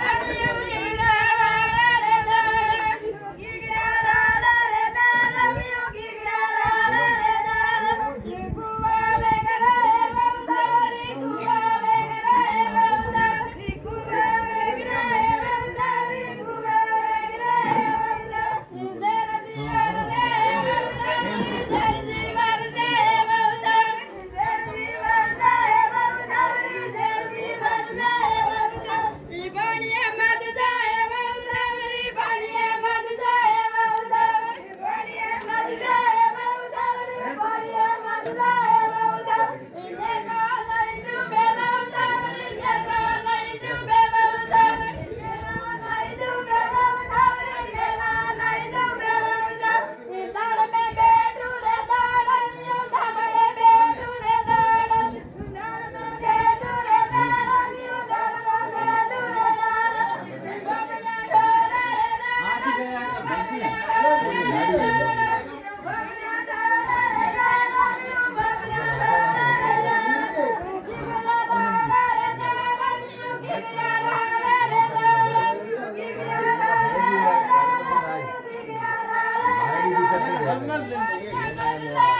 now. Gelmez dedim.